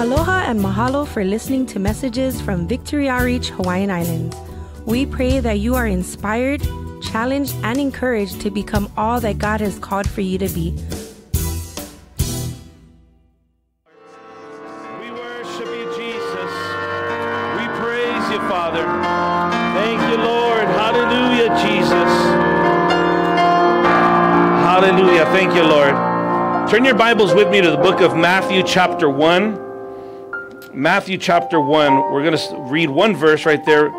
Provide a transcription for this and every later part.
Aloha and mahalo for listening to messages from Victory Outreach Hawaiian Islands. We pray that you are inspired, challenged, and encouraged to become all that God has called for you to be. We worship you, Jesus. We praise you, Father. Thank you, Lord. Hallelujah, Jesus. Hallelujah. Thank you, Lord. Turn your Bibles with me to the book of Matthew, chapter 1. Matthew, chapter 1. We're going to read one verse right there,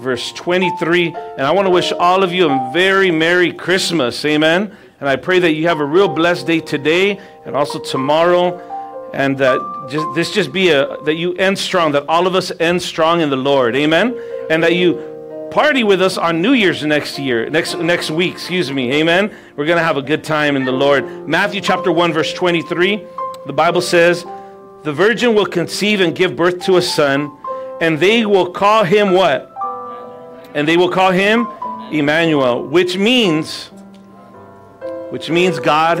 verse 23. And I want to wish all of you a very Merry Christmas. Amen. And I pray that you have a real blessed day today and also tomorrow and that just, this just be a that you end strong that all of us end strong in the lord amen and that you party with us on new year's next year next next week excuse me amen we're gonna have a good time in the lord matthew chapter 1 verse 23 the bible says the virgin will conceive and give birth to a son and they will call him what and they will call him emmanuel which means which means god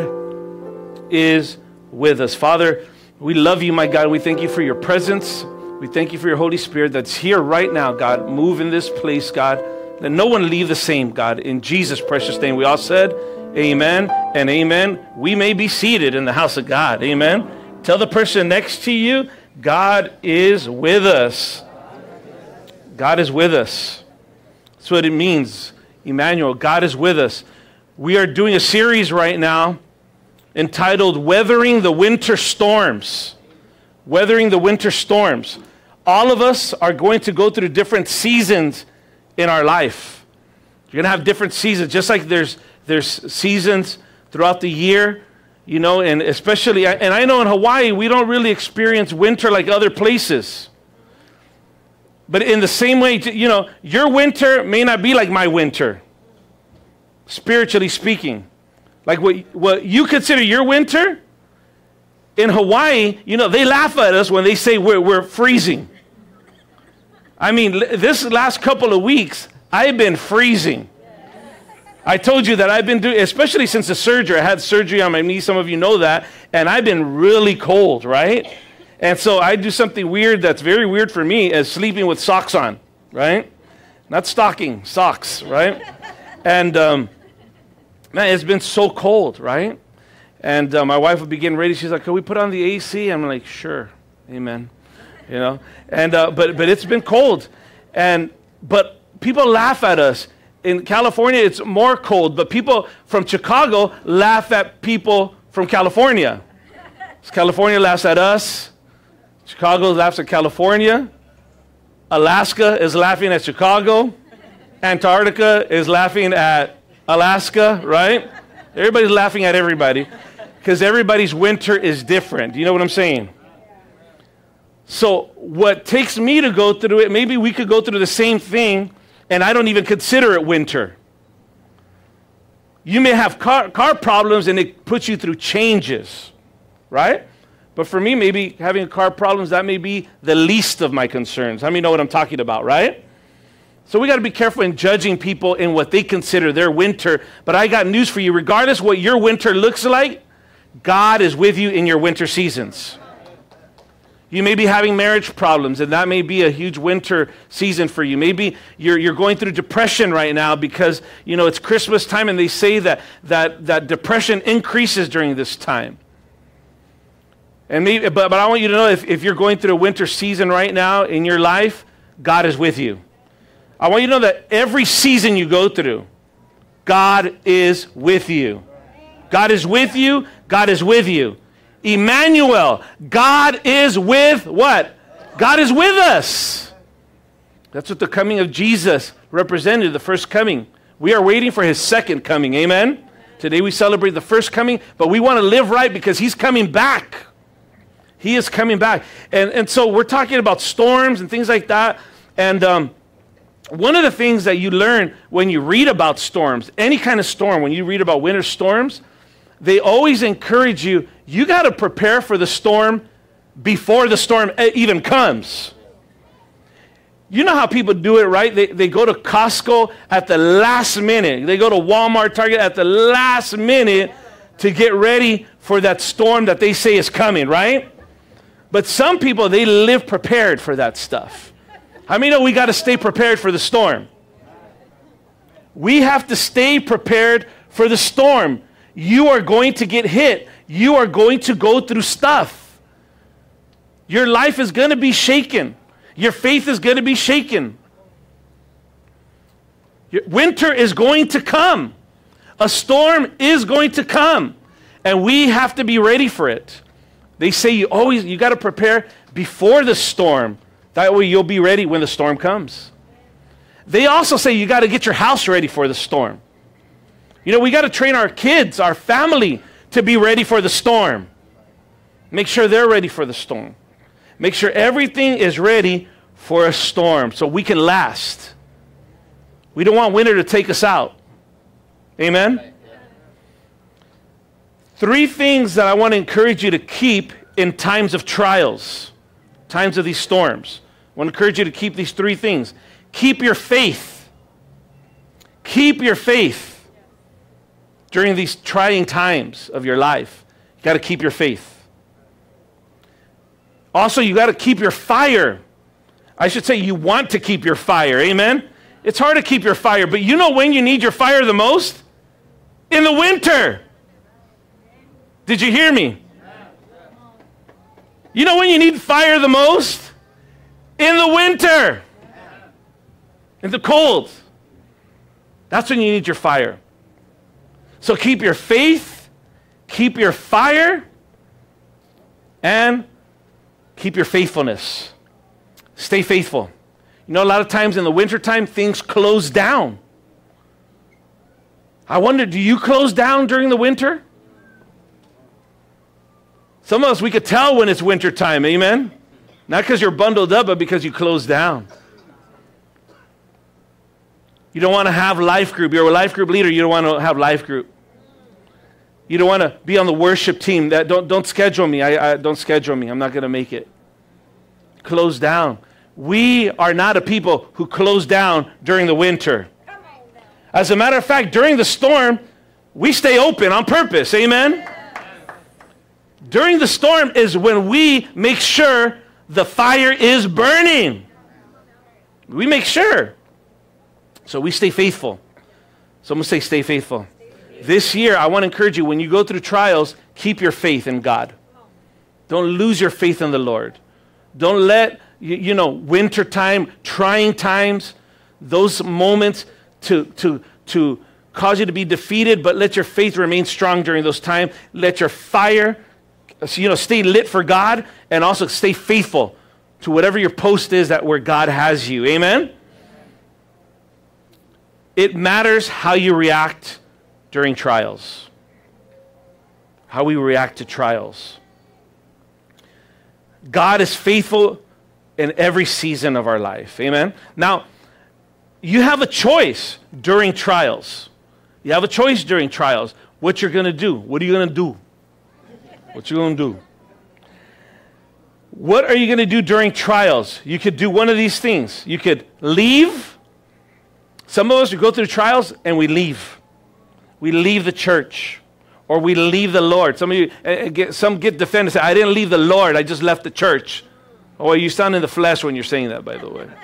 is with us. Father, we love you, my God. We thank you for your presence. We thank you for your Holy Spirit that's here right now, God. Move in this place, God. Let no one leave the same, God. In Jesus' precious name, we all said, Amen and Amen. We may be seated in the house of God. Amen. Tell the person next to you, God is with us. God is with us. That's what it means, Emmanuel. God is with us. We are doing a series right now entitled Weathering the Winter Storms. Weathering the Winter Storms. All of us are going to go through different seasons in our life. You're going to have different seasons, just like there's, there's seasons throughout the year, you know, and especially, and I know in Hawaii, we don't really experience winter like other places. But in the same way, you know, your winter may not be like my winter, spiritually speaking. Like what, what you consider your winter, in Hawaii, you know, they laugh at us when they say we're, we're freezing. I mean, this last couple of weeks, I've been freezing. I told you that I've been doing, especially since the surgery. I had surgery on my knee. Some of you know that. And I've been really cold, right? And so I do something weird that's very weird for me as sleeping with socks on, right? Not stocking, socks, right? And um, man, it's been so cold, right? And uh, my wife would be getting ready. She's like, "Can we put on the AC?" I'm like, "Sure, amen." You know, and uh, but but it's been cold, and but people laugh at us. In California, it's more cold, but people from Chicago laugh at people from California. California laughs at us. Chicago laughs at California. Alaska is laughing at Chicago. Antarctica is laughing at Alaska, right? Everybody's laughing at everybody because everybody's winter is different. You know what I'm saying? So, what takes me to go through it, maybe we could go through the same thing and I don't even consider it winter. You may have car, car problems and it puts you through changes, right? But for me, maybe having car problems, that may be the least of my concerns. How many know what I'm talking about, right? So we got to be careful in judging people in what they consider their winter. But I got news for you. Regardless what your winter looks like, God is with you in your winter seasons. You may be having marriage problems, and that may be a huge winter season for you. Maybe you're, you're going through depression right now because, you know, it's Christmas time and they say that, that, that depression increases during this time. And maybe, but, but I want you to know if, if you're going through a winter season right now in your life, God is with you. I want you to know that every season you go through, God is with you. God is with you. God is with you. Emmanuel, God is with what? God is with us. That's what the coming of Jesus represented, the first coming. We are waiting for his second coming. Amen? Today we celebrate the first coming, but we want to live right because he's coming back. He is coming back. And, and so we're talking about storms and things like that. And um, one of the things that you learn when you read about storms, any kind of storm, when you read about winter storms, they always encourage you, you got to prepare for the storm before the storm even comes. You know how people do it, right? They, they go to Costco at the last minute. They go to Walmart, Target at the last minute to get ready for that storm that they say is coming, right? But some people, they live prepared for that stuff. I mean, know we got to stay prepared for the storm. We have to stay prepared for the storm. You are going to get hit. You are going to go through stuff. Your life is going to be shaken. Your faith is going to be shaken. Winter is going to come. A storm is going to come. And we have to be ready for it. They say you always you got to prepare before the storm. That way you'll be ready when the storm comes. They also say you got to get your house ready for the storm. You know, we got to train our kids, our family to be ready for the storm. Make sure they're ready for the storm. Make sure everything is ready for a storm so we can last. We don't want winter to take us out. Amen? Three things that I want to encourage you to keep in times of trials, times of these storms. I want to encourage you to keep these three things. Keep your faith. Keep your faith during these trying times of your life. You got to keep your faith. Also, you got to keep your fire. I should say, you want to keep your fire. Amen? It's hard to keep your fire, but you know when you need your fire the most? In the winter. Did you hear me? You know when you need fire the most? In the winter. In the cold. That's when you need your fire. So keep your faith, keep your fire, and keep your faithfulness. Stay faithful. You know, a lot of times in the wintertime, things close down. I wonder, do you close down during the winter? Some of us, we could tell when it's wintertime, amen? Not because you're bundled up, but because you close down. You don't want to have life group. You're a life group leader, you don't want to have life group. You don't want to be on the worship team. That, don't, don't schedule me. I, I don't schedule me. I'm not going to make it. Close down. We are not a people who close down during the winter. As a matter of fact, during the storm, we stay open on purpose. Amen? During the storm is when we make sure the fire is burning. We make sure. So we stay faithful. Someone say, stay faithful. This year, I want to encourage you when you go through trials, keep your faith in God. Don't lose your faith in the Lord. Don't let, you, you know, winter time, trying times, those moments to, to, to cause you to be defeated, but let your faith remain strong during those times. Let your fire you know, stay lit for God and also stay faithful to whatever your post is that where God has you. Amen? It matters how you react during trials. How we react to trials. God is faithful in every season of our life. Amen? Now, you have a choice during trials. You have a choice during trials what you're going to do. What are you going to do? What you going to do? What are you going to do during trials? You could do one of these things. You could leave. Some of us, we go through trials and we leave. We leave the church or we leave the Lord. Some of you, uh, get, some get defended say, I didn't leave the Lord, I just left the church. Oh, you sound in the flesh when you're saying that, by the way.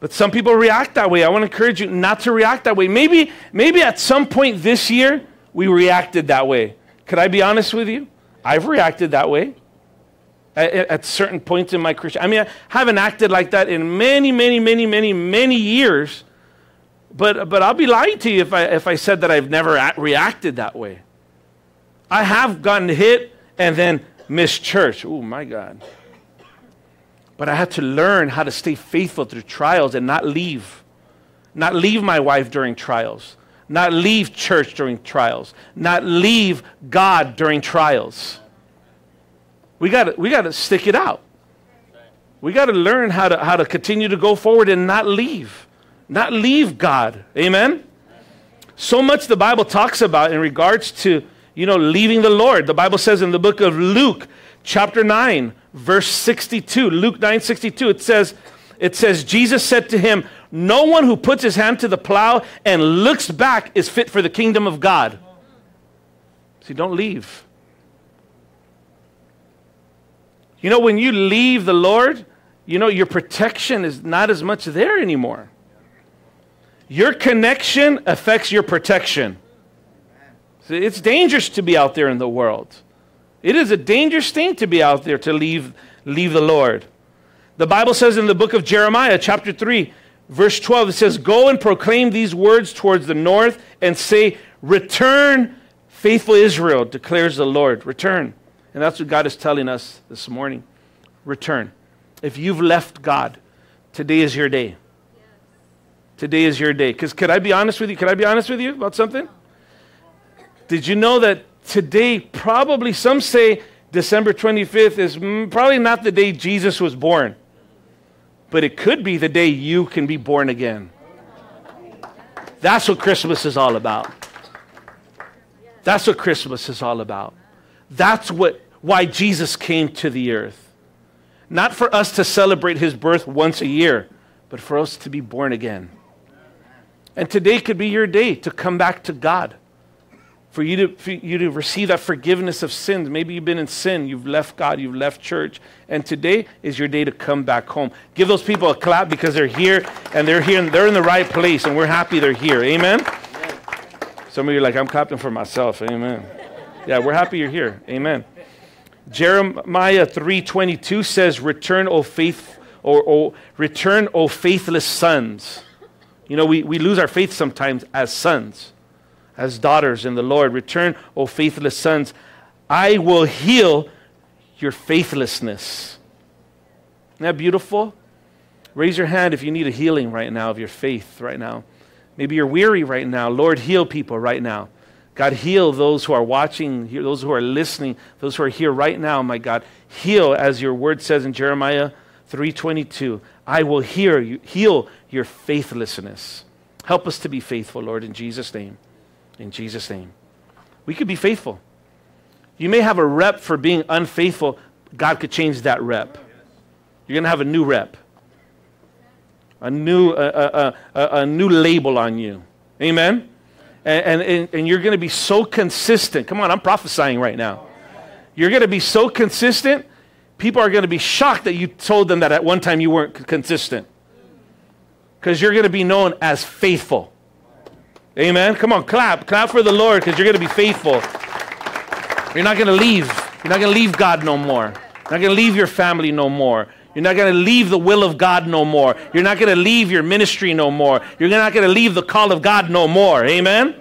But some people react that way. I want to encourage you not to react that way. Maybe, maybe at some point this year, we reacted that way. Could I be honest with you? I've reacted that way at, at certain points in my Christian. I mean, I haven't acted like that in many, many, many, many, many years. But, but I'll be lying to you if I, if I said that I've never reacted that way. I have gotten hit and then missed church. Oh, my God. But I had to learn how to stay faithful through trials and not leave. Not leave my wife during trials. Not leave church during trials. Not leave God during trials. We got we got to stick it out. We got to learn how to, how to continue to go forward and not leave. Not leave God. Amen? So much the Bible talks about in regards to, you know, leaving the Lord. The Bible says in the book of Luke, chapter 9, verse 62, Luke 9 62, it says, it says, Jesus said to him, No one who puts his hand to the plow and looks back is fit for the kingdom of God. See, don't leave. You know, when you leave the Lord, you know, your protection is not as much there anymore. Your connection affects your protection. It's dangerous to be out there in the world. It is a dangerous thing to be out there to leave, leave the Lord. The Bible says in the book of Jeremiah, chapter 3, verse 12, it says, Go and proclaim these words towards the north and say, Return, faithful Israel, declares the Lord. Return. And that's what God is telling us this morning. Return. If you've left God, today is your day. Today is your day. Because could I be honest with you? Could I be honest with you about something? Did you know that today, probably some say December 25th is probably not the day Jesus was born, but it could be the day you can be born again. That's what Christmas is all about. That's what Christmas is all about. That's what why Jesus came to the earth. Not for us to celebrate his birth once a year, but for us to be born again. And today could be your day to come back to God. For you, to, for you to receive that forgiveness of sins. Maybe you've been in sin, you've left God, you've left church, and today is your day to come back home. Give those people a clap because they're here and they're here and they're in the right place, and we're happy they're here. Amen? Some of you are like, I'm clapping for myself. Amen. Yeah, we're happy you're here. Amen. Jeremiah 3:22 says, "Return, O faith, or, or return, O faithless sons." You know, we, we lose our faith sometimes as sons, as daughters in the Lord. Return, O faithless sons. I will heal your faithlessness. Isn't that beautiful? Raise your hand if you need a healing right now of your faith right now. Maybe you're weary right now. Lord, heal people right now. God, heal those who are watching, those who are listening, those who are here right now, my God. Heal, as your word says in Jeremiah 3.22. I will hear you, heal your faithlessness. Help us to be faithful, Lord, in Jesus' name. In Jesus' name. We could be faithful. You may have a rep for being unfaithful. God could change that rep. You're going to have a new rep, a new, a, a, a new label on you. Amen? And, and, and you're going to be so consistent. Come on, I'm prophesying right now. You're going to be so consistent, people are going to be shocked that you told them that at one time you weren't consistent because you're going to be known as faithful. Amen. Come on, clap. Clap for the Lord because you're going to be faithful. You're not going to leave. You're not going to leave God no more. You're not going to leave your family no more. You're not going to leave the will of God no more. You're not going to leave your ministry no more. You're not going to leave the call of God no more. Amen.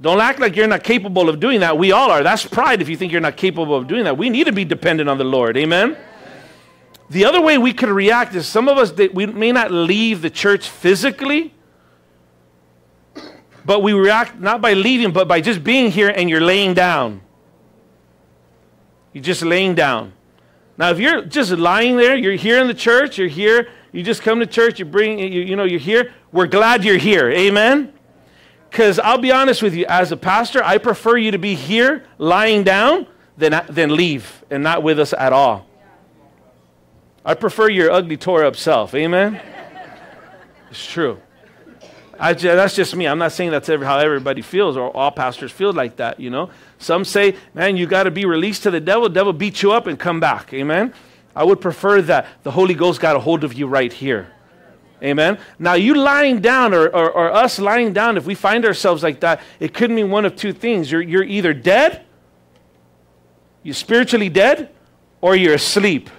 Don't act like you're not capable of doing that. We all are. That's pride if you think you're not capable of doing that. We need to be dependent on the Lord. Amen. The other way we could react is some of us, we may not leave the church physically, but we react not by leaving, but by just being here and you're laying down. You're just laying down. Now, if you're just lying there, you're here in the church, you're here, you just come to church, you bring, you, you know, you're here, we're glad you're here. Amen? Because I'll be honest with you, as a pastor, I prefer you to be here lying down than, than leave and not with us at all. I prefer your ugly, tore up self. Amen? It's true. I, that's just me. I'm not saying that's every, how everybody feels or all pastors feel like that, you know. Some say, man, you got to be released to the devil. Devil beat you up and come back. Amen? I would prefer that the Holy Ghost got a hold of you right here. Amen? Now, you lying down or, or, or us lying down, if we find ourselves like that, it could mean one of two things. You're, you're either dead, you're spiritually dead, or you're asleep.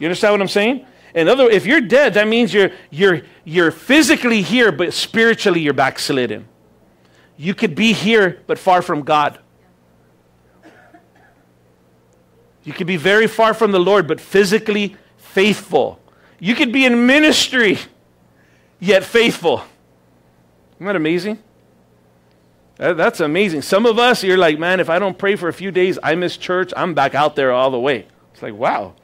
You understand what I'm saying? In other if you're dead, that means you're, you're, you're physically here, but spiritually you're backslidden. You could be here, but far from God. You could be very far from the Lord, but physically faithful. You could be in ministry, yet faithful. Isn't that amazing? That's amazing. Some of us, you're like, man, if I don't pray for a few days, I miss church, I'm back out there all the way. It's like, wow.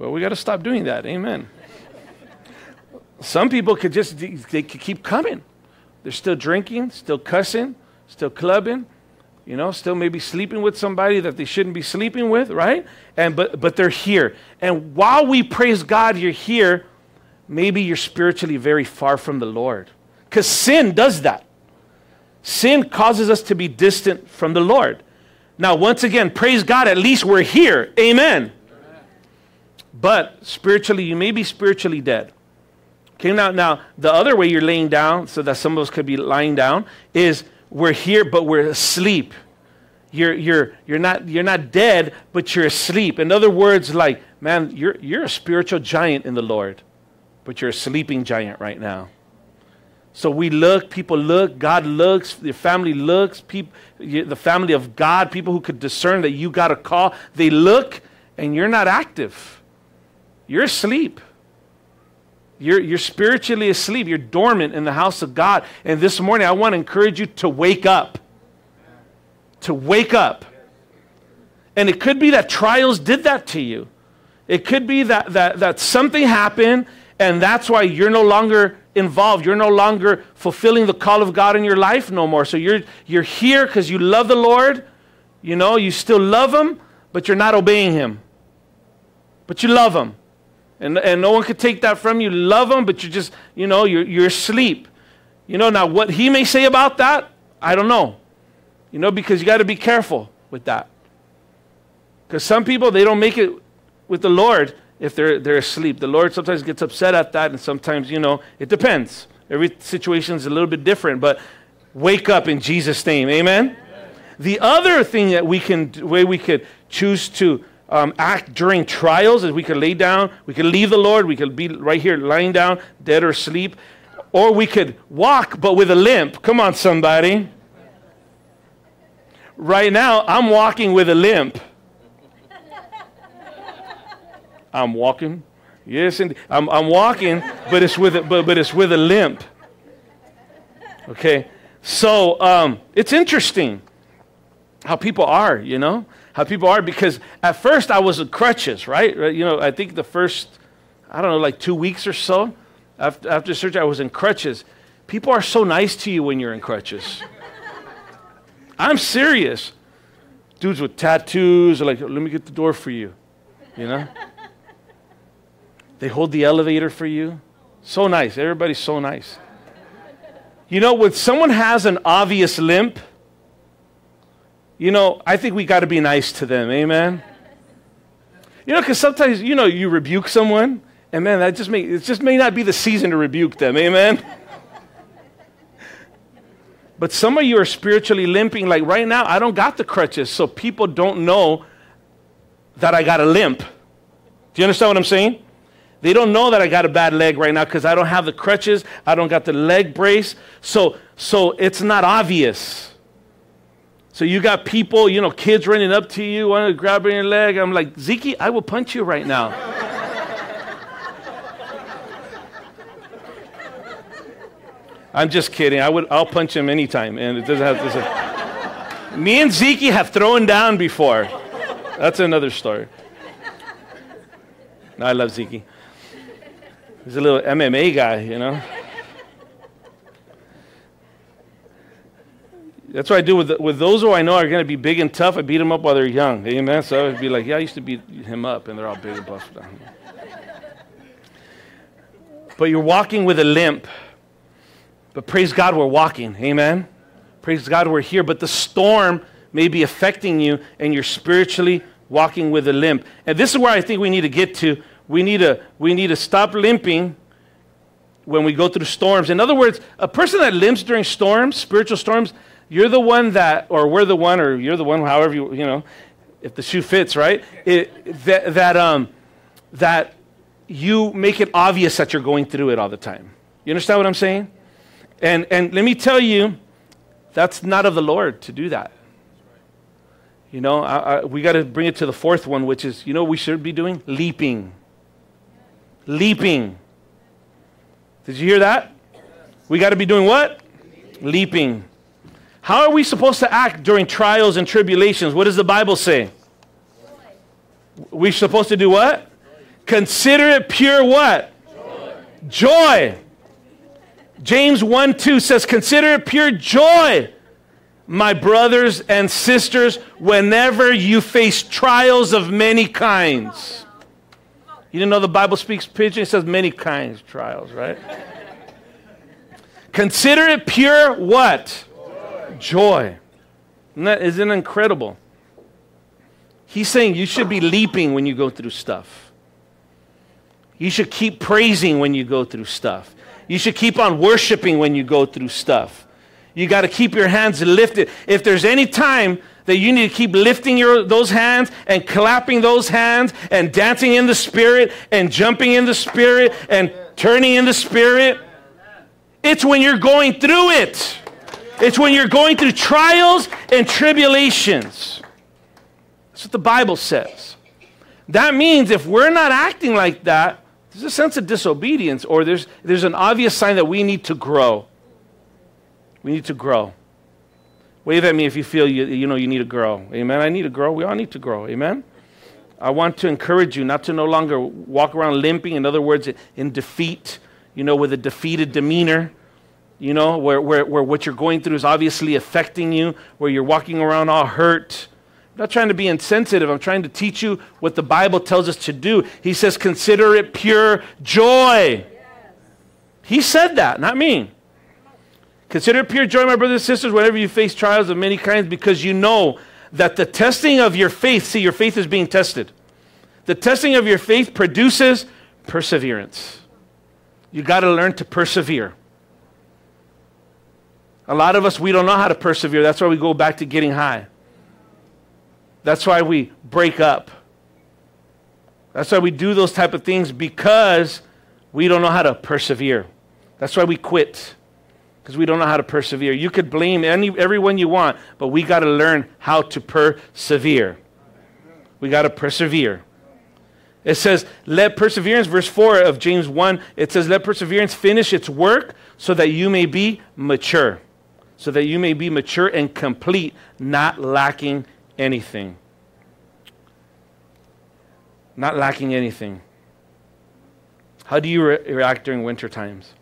But we got to stop doing that. Amen. Some people could just they could keep coming. They're still drinking, still cussing, still clubbing, you know, still maybe sleeping with somebody that they shouldn't be sleeping with, right? And but but they're here. And while we praise God, you're here, maybe you're spiritually very far from the Lord. Cuz sin does that. Sin causes us to be distant from the Lord. Now, once again, praise God, at least we're here. Amen. But spiritually, you may be spiritually dead. Okay, now, now the other way you're laying down, so that some of us could be lying down, is we're here, but we're asleep. You're, you're, you're, not, you're not dead, but you're asleep. In other words, like, man, you're, you're a spiritual giant in the Lord, but you're a sleeping giant right now. So we look, people look, God looks, your family looks, people, the family of God, people who could discern that you got a call, they look and you're not active. You're asleep. You're, you're spiritually asleep. You're dormant in the house of God. And this morning, I want to encourage you to wake up to wake up. And it could be that trials did that to you. It could be that, that, that something happened, and that's why you're no longer involved. You're no longer fulfilling the call of God in your life no more. So you're, you're here because you love the Lord. You know, you still love Him, but you're not obeying Him. But you love Him. And, and no one could take that from you. Love Him, but you're just, you know, you're, you're asleep. You know, now what He may say about that, I don't know. You know, because you got to be careful with that. Because some people, they don't make it with the Lord if they're, they're asleep. The Lord sometimes gets upset at that, and sometimes, you know, it depends. Every situation is a little bit different, but wake up in Jesus' name. Amen? Amen. The other thing that we can, way we could choose to um, act during trials is we could lay down, we could leave the Lord, we could be right here lying down, dead or asleep, or we could walk but with a limp. Come on, somebody. Right now, I'm walking with a limp. I'm walking. Yes, indeed. I'm, I'm walking, but it's with a, but, but it's with a limp. Okay, so um, it's interesting how people are, you know, how people are because at first I was in crutches, right? You know, I think the first, I don't know, like two weeks or so after, after surgery, I was in crutches. People are so nice to you when you're in crutches. I'm serious. Dudes with tattoos are like, let me get the door for you. You know? they hold the elevator for you. So nice. Everybody's so nice. You know, when someone has an obvious limp, you know, I think we got to be nice to them. Amen? You know, because sometimes, you know, you rebuke someone, and man, that just may, it just may not be the season to rebuke them. Amen? But some of you are spiritually limping. Like right now, I don't got the crutches, so people don't know that I got a limp. Do you understand what I'm saying? They don't know that I got a bad leg right now because I don't have the crutches. I don't got the leg brace. So, so it's not obvious. So you got people, you know, kids running up to you, wanting to grab your leg. I'm like, Zeke, I will punch you right now. I'm just kidding. I would, I'll punch him anytime, and it doesn't have to. Say. Me and Zeke have thrown down before. That's another story. No, I love Zeke. He's a little MMA guy, you know. That's what I do with, with those who I know are going to be big and tough. I beat them up while they're young. Amen. So I would be like, yeah, I used to beat him up, and they're all big and buff. But you're walking with a limp. But praise God, we're walking. Amen. Praise God, we're here. But the storm may be affecting you, and you're spiritually walking with a limp. And this is where I think we need to get to. We need to, we need to stop limping when we go through storms. In other words, a person that limps during storms, spiritual storms, you're the one that, or we're the one, or you're the one, however you, you know, if the shoe fits, right? It, that, that, um, that you make it obvious that you're going through it all the time. You understand what I'm saying? And, and let me tell you, that's not of the Lord to do that. You know, I, I, we got to bring it to the fourth one, which is, you know, we should be doing leaping. Leaping. Did you hear that? We got to be doing what? Leaping. How are we supposed to act during trials and tribulations? What does the Bible say? We're supposed to do what? Consider it pure what? Joy. James 1 2 says, Consider it pure joy, my brothers and sisters, whenever you face trials of many kinds. You didn't know the Bible speaks pidgin? It says many kinds of trials, right? Consider it pure what? Joy. Isn't that isn't incredible? He's saying you should be leaping when you go through stuff. You should keep praising when you go through stuff. You should keep on worshiping when you go through stuff. You got to keep your hands lifted. If there's any time that you need to keep lifting your, those hands and clapping those hands and dancing in the spirit and jumping in the spirit and turning in the spirit, it's when you're going through it. It's when you're going through trials and tribulations. That's what the Bible says. That means if we're not acting like that, there's a sense of disobedience or there's, there's an obvious sign that we need to grow. We need to grow. Wave at me if you feel you, you know you need to grow. Amen. I need to grow. We all need to grow. Amen. I want to encourage you not to no longer walk around limping, in other words, in defeat, you know, with a defeated demeanor, you know, where, where, where what you're going through is obviously affecting you, where you're walking around all hurt. I'm not trying to be insensitive. I'm trying to teach you what the Bible tells us to do. He says, consider it pure joy. Yes. He said that, not me. Consider it pure joy, my brothers and sisters, whenever you face trials of many kinds, because you know that the testing of your faith, see, your faith is being tested. The testing of your faith produces perseverance. You got to learn to persevere. A lot of us, we don't know how to persevere. That's why we go back to getting high. That's why we break up. That's why we do those type of things because we don't know how to persevere. That's why we quit because we don't know how to persevere. You could blame any, everyone you want, but we got to learn how to persevere. We got to persevere. It says, let perseverance, verse 4 of James 1, it says, let perseverance finish its work so that you may be mature. So that you may be mature and complete, not lacking anything. Not lacking anything. How do you re- react during winter times?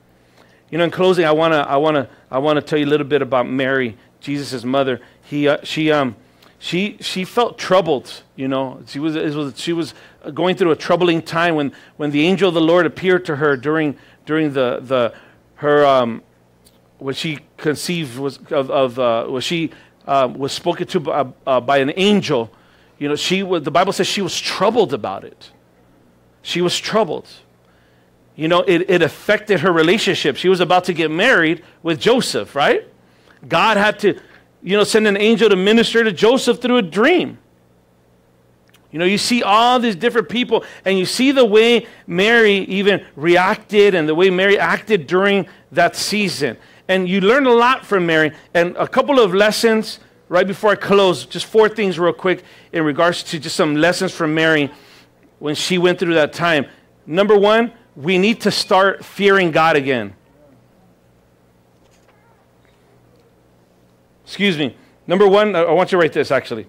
You know, in closing, I want to I wanna, I wanna tell you a little bit about Mary, Jesus' mother. He, uh, she, um, she, she felt troubled, you know. She was, was, she was going through a troubling time when, when the angel of the Lord appeared to her during, during the, the, her, um, what she conceived was of, of uh, what she uh, was spoken to uh, uh, by an angel. You know, she was, the Bible says she was troubled about it. She was troubled you know, it, it affected her relationship. She was about to get married with Joseph, right? God had to, you know, send an angel to minister to Joseph through a dream. You know, you see all these different people, and you see the way Mary even reacted and the way Mary acted during that season. And you learn a lot from Mary. And a couple of lessons right before I close, just four things real quick in regards to just some lessons from Mary when she went through that time. Number one, we need to start fearing God again. Excuse me. Number one, I want you to write this actually.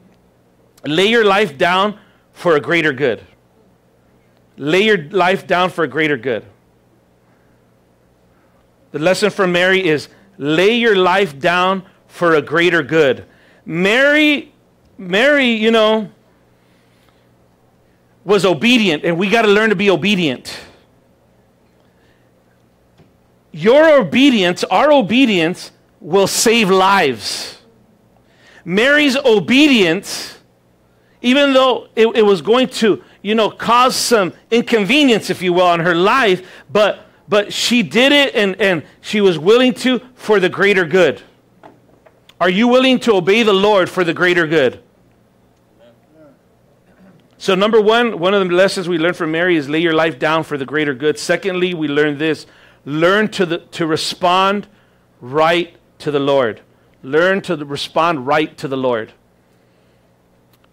Lay your life down for a greater good. Lay your life down for a greater good. The lesson from Mary is lay your life down for a greater good. Mary, Mary, you know, was obedient, and we got to learn to be obedient your obedience, our obedience, will save lives. Mary's obedience, even though it, it, was going to, you know, cause some inconvenience, if you will, on her life, but but she did it and, and she was willing to for the greater good. Are you willing to obey the Lord for the greater good? So, number one, one of the lessons we learned from Mary is lay your life down for the greater good. Secondly, we learned this learn to, the, to respond right to the Lord. Learn to respond right to the Lord.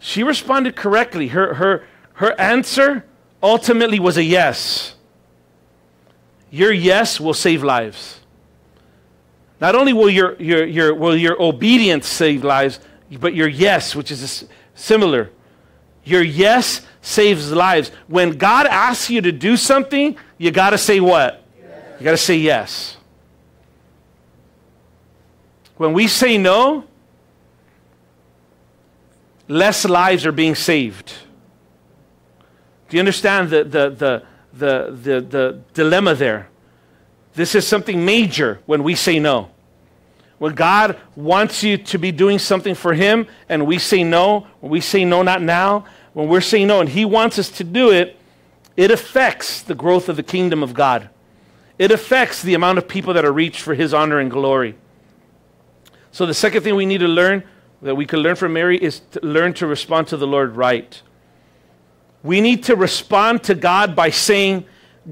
She responded correctly. Her, her, her answer ultimately was a yes. Your yes will save lives. Not only will your, your, your, will your obedience save lives, but your yes, which is similar, your yes saves lives. When God asks you to do something, you got to say what? You got to say yes. When we say no, less lives are being saved. Do you understand the, the, the, the, the, the dilemma there? This is something major when we say no. When God wants you to be doing something for Him and we say no, when we say no, not now, when we're saying no and He wants us to do it, it affects the growth of the kingdom of God. It affects the amount of people that are reached for His honor and glory. So, the second thing we need to learn that we can learn from Mary is to learn to respond to the Lord right. We need to respond to God by saying,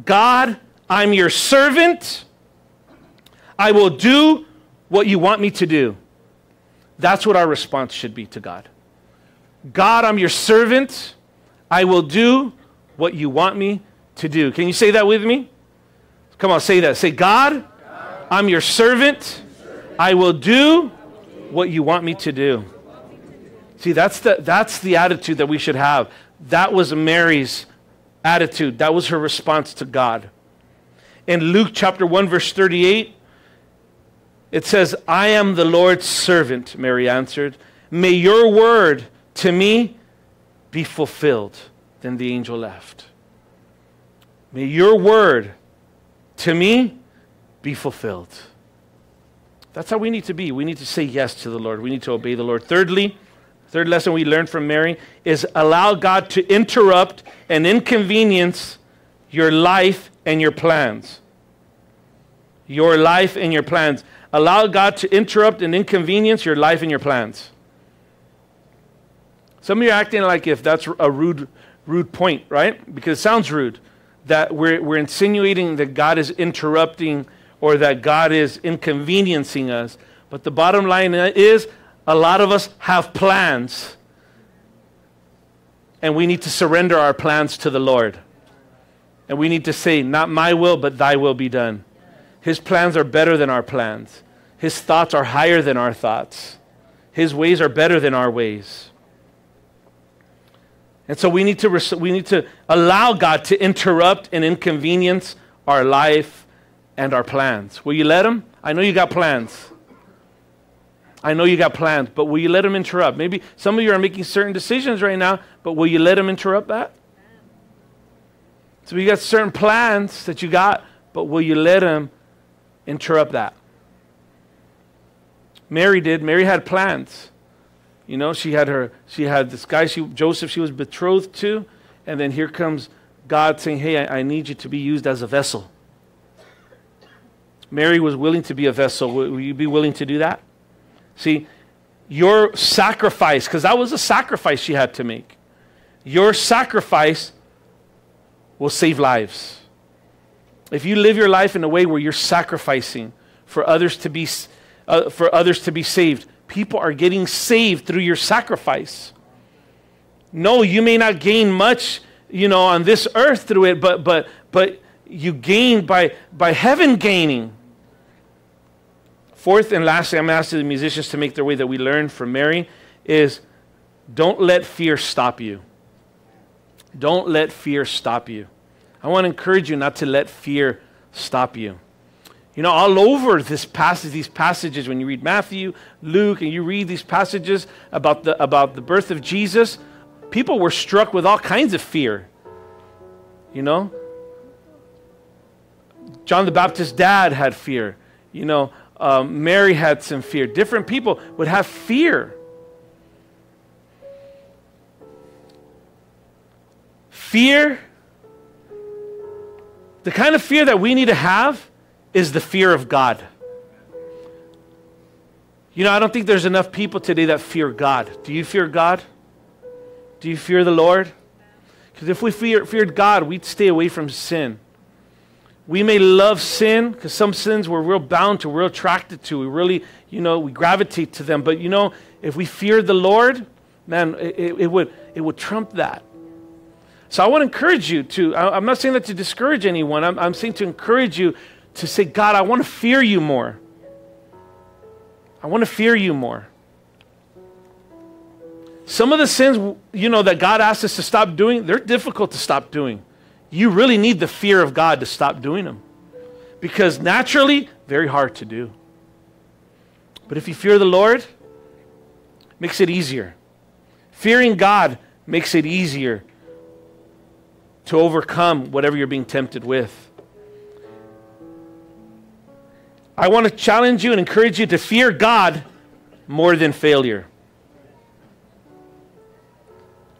God, I'm your servant. I will do what you want me to do. That's what our response should be to God. God, I'm your servant. I will do what you want me to do. Can you say that with me? Come on, say that. Say, God, I'm your servant. I will do what you want me to do. See, that's the, that's the attitude that we should have. That was Mary's attitude. That was her response to God. In Luke chapter 1, verse 38, it says, I am the Lord's servant, Mary answered. May your word to me be fulfilled. Then the angel left. May your word to me be fulfilled. That's how we need to be. We need to say yes to the Lord. We need to obey the Lord. Thirdly, third lesson we learned from Mary is allow God to interrupt and inconvenience your life and your plans. Your life and your plans. Allow God to interrupt and inconvenience your life and your plans. Some of you are acting like if that's a rude, rude point, right? Because it sounds rude. That we're, we're insinuating that God is interrupting or that God is inconveniencing us. But the bottom line is a lot of us have plans. And we need to surrender our plans to the Lord. And we need to say, Not my will, but thy will be done. His plans are better than our plans. His thoughts are higher than our thoughts. His ways are better than our ways. And so we need to, we need to allow God to interrupt and inconvenience our life and our plans. Will you let Him? I know you got plans. I know you got plans, but will you let them interrupt? Maybe some of you are making certain decisions right now, but will you let them interrupt that? So you got certain plans that you got, but will you let them interrupt that? Mary did. Mary had plans. You know, she had her, she had this guy, she, Joseph, she was betrothed to, and then here comes God saying, Hey, I, I need you to be used as a vessel. Mary was willing to be a vessel. Will you be willing to do that? See, your sacrifice, because that was a sacrifice she had to make, your sacrifice will save lives. If you live your life in a way where you're sacrificing for others to be, uh, for others to be saved, people are getting saved through your sacrifice. No, you may not gain much, you know, on this earth through it, but but but you gain by by heaven gaining. Fourth and lastly, I'm asking the musicians to make their way that we learn from Mary is don't let fear stop you. Don't let fear stop you. I want to encourage you not to let fear stop you. You know, all over this passage, these passages, when you read Matthew, Luke, and you read these passages about the, about the birth of Jesus, people were struck with all kinds of fear. You know? John the Baptist's dad had fear. You know, um, Mary had some fear. Different people would have fear. Fear, the kind of fear that we need to have is the fear of God. You know, I don't think there's enough people today that fear God. Do you fear God? Do you fear the Lord? Because if we fear, feared God, we'd stay away from sin. We may love sin because some sins we're real bound to, we're real attracted to. We really, you know, we gravitate to them. But you know, if we fear the Lord, man, it, it would it would trump that. So I want to encourage you to. I, am not saying that to discourage anyone. I'm, I'm saying to encourage you to say, God, I want to fear you more. I want to fear you more. Some of the sins, you know, that God asks us to stop doing, they're difficult to stop doing you really need the fear of God to stop doing them. Because naturally, very hard to do. But if you fear the Lord, makes it easier. Fearing God makes it easier to overcome whatever you're being tempted with. I want to challenge you and encourage you to fear God more than failure.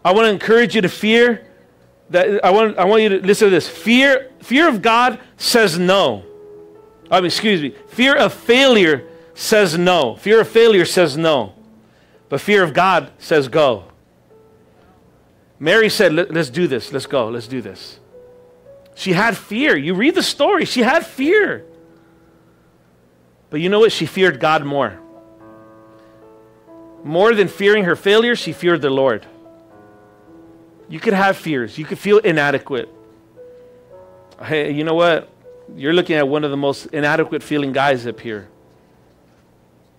I want to encourage you to fear that I want, I want you to listen to this. Fear, fear of God says no. I mean, excuse me. Fear of failure says no. Fear of failure says no. But fear of God says go. Mary said, Let's do this. Let's go. Let's do this. She had fear. You read the story, she had fear. But you know what? She feared God more. More than fearing her failure, she feared the Lord. You could have fears, you could feel inadequate. Hey, you know what? You're looking at one of the most inadequate feeling guys up here.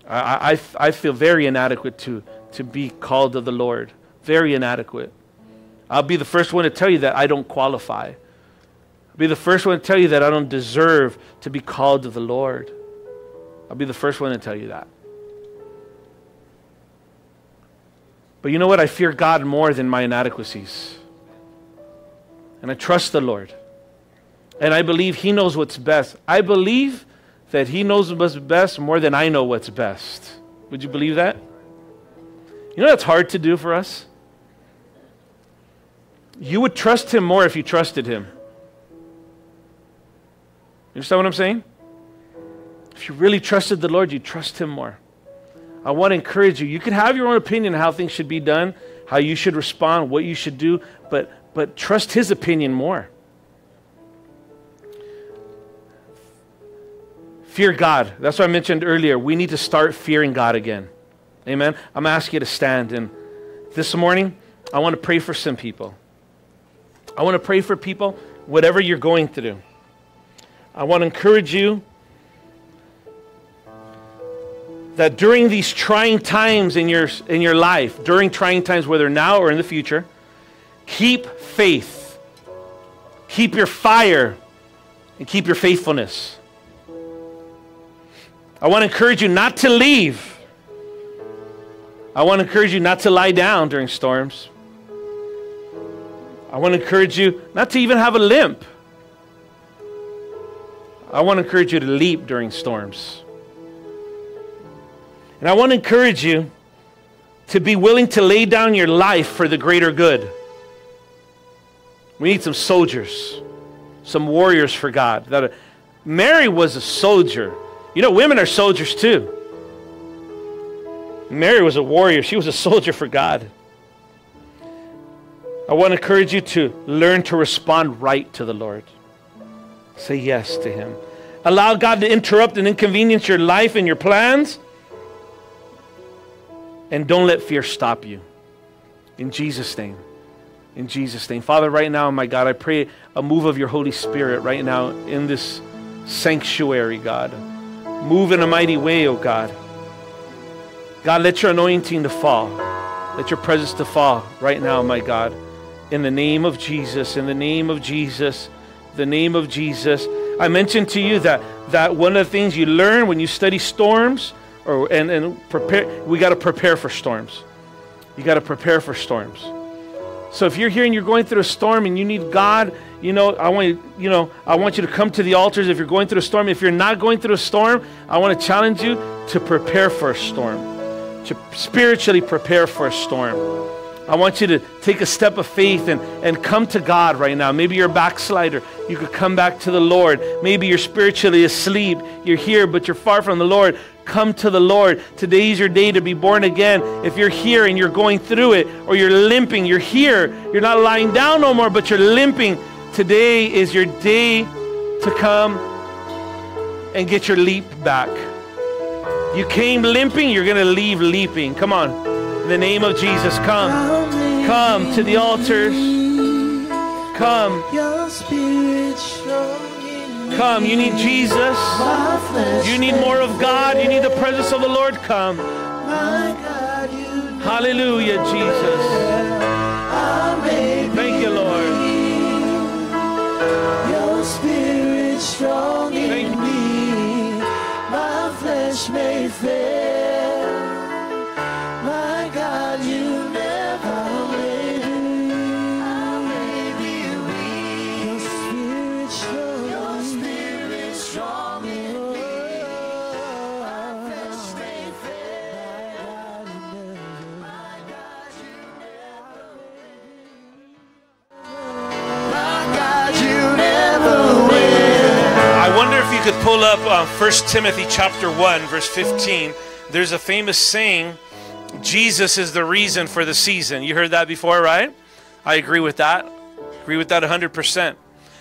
I, I, I feel very inadequate to, to be called of the Lord. Very inadequate. I'll be the first one to tell you that I don't qualify. I'll be the first one to tell you that I don't deserve to be called to the Lord. I'll be the first one to tell you that. But you know what? I fear God more than my inadequacies. And I trust the Lord. And I believe He knows what's best. I believe that He knows what's best more than I know what's best. Would you believe that? You know that's hard to do for us? You would trust Him more if you trusted Him. You understand what I'm saying? If you really trusted the Lord, you trust Him more. I want to encourage you. You can have your own opinion on how things should be done, how you should respond, what you should do, but, but trust His opinion more. Fear God. That's what I mentioned earlier. We need to start fearing God again. Amen. I'm asking you to stand. And this morning, I want to pray for some people. I want to pray for people, whatever you're going through. I want to encourage you that during these trying times in your, in your life, during trying times, whether now or in the future, keep faith, keep your fire, and keep your faithfulness. I want to encourage you not to leave. I want to encourage you not to lie down during storms. I want to encourage you not to even have a limp. I want to encourage you to leap during storms. And I want to encourage you to be willing to lay down your life for the greater good. We need some soldiers, some warriors for God. That uh, Mary was a soldier. You know, women are soldiers too. Mary was a warrior. She was a soldier for God. I want to encourage you to learn to respond right to the Lord. Say yes to Him. Allow God to interrupt and inconvenience your life and your plans and don't let fear stop you. In Jesus' name. In Jesus' name. Father, right now, my God, I pray a move of your Holy Spirit right now in this sanctuary, God. Move in a mighty way, oh God. God, let your anointing to fall. Let your presence to fall right now, my God. In the name of Jesus, in the name of Jesus, the name of Jesus. I mentioned to you that, that one of the things you learn when you study storms or and, and prepare we got to prepare for storms. You got to prepare for storms. So if you're here and you're going through a storm and you need god you know i want you you know i want you to come to the altars. If you're going through a storm if you're not going through a storm i want to challenge you to prepare for a storm. To spiritually prepare for a storm I want you to take a step of faith and, and come to God right now. Maybe you're a backslider. You could come back to the Lord. Maybe you're spiritually asleep. You're here, but you're far from the Lord. Come to the Lord. Today is your day to be born again. If you're here and you're going through it, or you're limping, you're here. You're not lying down no more, but you're limping. Today is your day to come and get your leap back. You came limping, you're going to leave leaping. Come on. In the name of Jesus, come. Come to the altars. Come. Come. You need Jesus. You need more of God. You need the presence of the Lord. Come. Hallelujah, Jesus. Thank you, Lord. Your spirit strong in me, my flesh may fail. Could pull up uh, 1 Timothy chapter 1, verse 15, there's a famous saying, Jesus is the reason for the season. You heard that before, right? I agree with that. Agree with that 100%.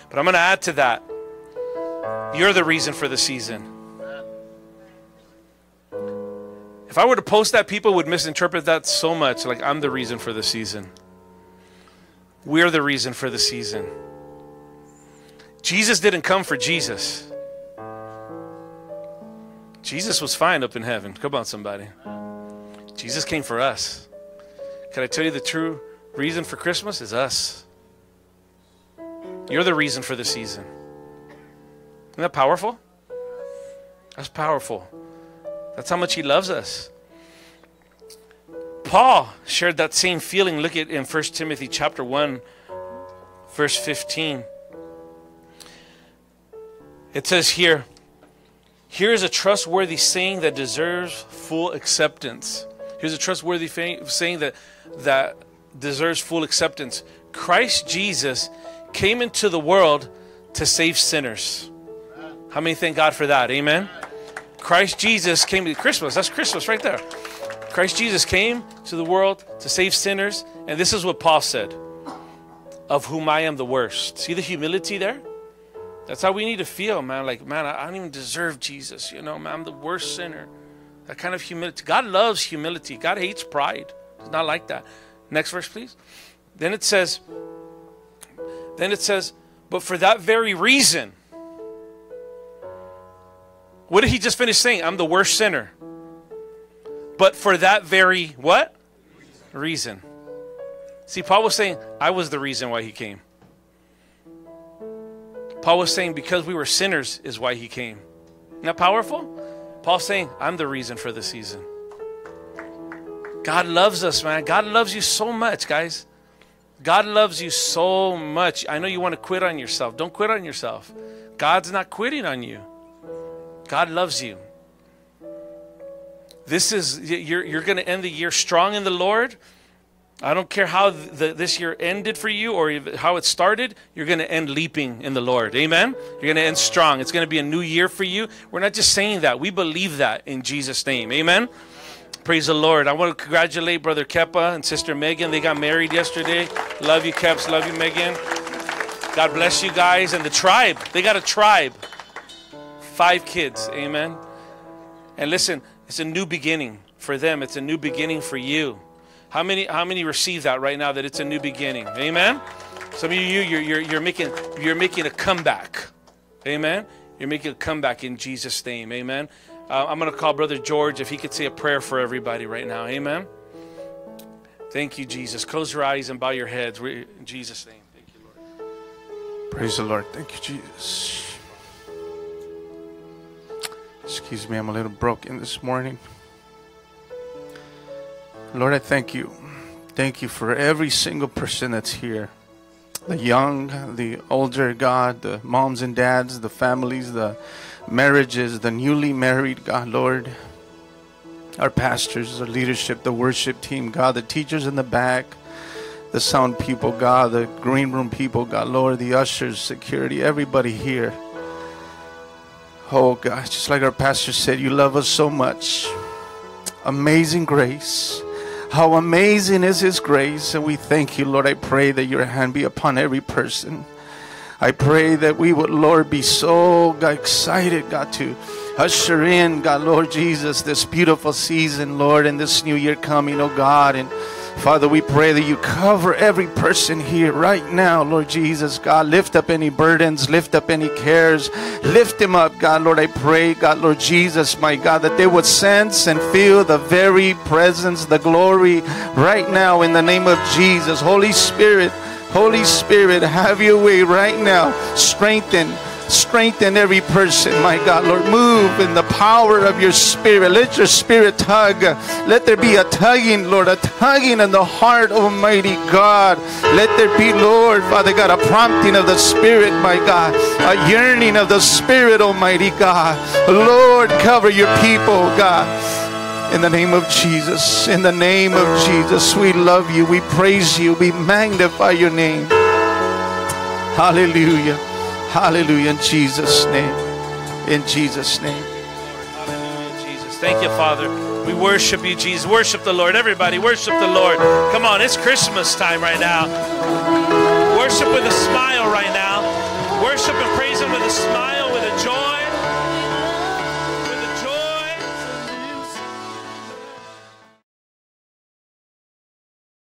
But I'm going to add to that. You're the reason for the season. If I were to post that, people would misinterpret that so much like I'm the reason for the season. We're the reason for the season. Jesus didn't come for Jesus. Jesus was fine up in heaven. Come on, somebody. Jesus came for us. Can I tell you the true reason for Christmas is us? You're the reason for the season. Isn't that powerful? That's powerful. That's how much he loves us. Paul shared that same feeling. Look at in 1 Timothy chapter 1, verse 15. It says here, here is a trustworthy saying that deserves full acceptance. Here's a trustworthy saying that that deserves full acceptance. Christ Jesus came into the world to save sinners. How many thank God for that? Amen. Christ Jesus came to Christmas. That's Christmas right there. Christ Jesus came to the world to save sinners, and this is what Paul said of whom I am the worst. See the humility there? That's how we need to feel, man. Like, man, I don't even deserve Jesus. You know, man, I'm the worst sinner. That kind of humility. God loves humility. God hates pride. It's not like that. Next verse, please. Then it says, then it says, but for that very reason, what did he just finish saying? I'm the worst sinner. But for that very what? Reason. See, Paul was saying, I was the reason why he came. Paul was saying, because we were sinners is why he came. Isn't that powerful? Paul's saying, I'm the reason for the season. God loves us, man. God loves you so much, guys. God loves you so much. I know you want to quit on yourself. Don't quit on yourself. God's not quitting on you. God loves you. This is, you're, you're going to end the year strong in the Lord. I don't care how the, this year ended for you or how it started, you're going to end leaping in the Lord. Amen? You're going to end strong. It's going to be a new year for you. We're not just saying that, we believe that in Jesus' name. Amen? Praise the Lord. I want to congratulate Brother Kepa and Sister Megan. They got married yesterday. Love you, Keps. Love you, Megan. God bless you guys. And the tribe, they got a tribe. Five kids. Amen? And listen, it's a new beginning for them, it's a new beginning for you. How many, how many receive that right now that it's a new beginning? Amen? Some of you, you're, you're, you're, making, you're making a comeback. Amen? You're making a comeback in Jesus' name. Amen? Uh, I'm going to call Brother George if he could say a prayer for everybody right now. Amen? Thank you, Jesus. Close your eyes and bow your heads. in Jesus' name. Thank you, Lord. Praise the Lord. Thank you, Jesus. Excuse me, I'm a little broken this morning. Lord, I thank you. Thank you for every single person that's here. The young, the older, God, the moms and dads, the families, the marriages, the newly married, God, Lord. Our pastors, our leadership, the worship team, God, the teachers in the back, the sound people, God, the green room people, God, Lord, the ushers, security, everybody here. Oh, God, just like our pastor said, you love us so much. Amazing grace. How amazing is His grace. And we thank you, Lord. I pray that your hand be upon every person. I pray that we would, Lord, be so excited, God, to usher in, God, Lord Jesus, this beautiful season, Lord, and this new year coming, oh God. And Father, we pray that you cover every person here right now, Lord Jesus. God, lift up any burdens, lift up any cares, lift them up, God. Lord, I pray, God, Lord Jesus, my God, that they would sense and feel the very presence, the glory right now in the name of Jesus. Holy Spirit, Holy Spirit, have your way right now. Strengthen Strengthen every person, my God. Lord, move in the power of your spirit. Let your spirit tug. Let there be a tugging, Lord, a tugging in the heart, of Almighty God. Let there be, Lord, Father God, a prompting of the spirit, my God. A yearning of the spirit, Almighty God. Lord, cover your people, God. In the name of Jesus, in the name of Jesus, we love you, we praise you, we magnify your name. Hallelujah. Hallelujah. In Jesus' name. In Jesus' name. Hallelujah, Jesus. Thank you, Father. We worship you, Jesus. Worship the Lord. Everybody, worship the Lord. Come on, it's Christmas time right now. Worship with a smile right now. Worship and praise Him with a smile.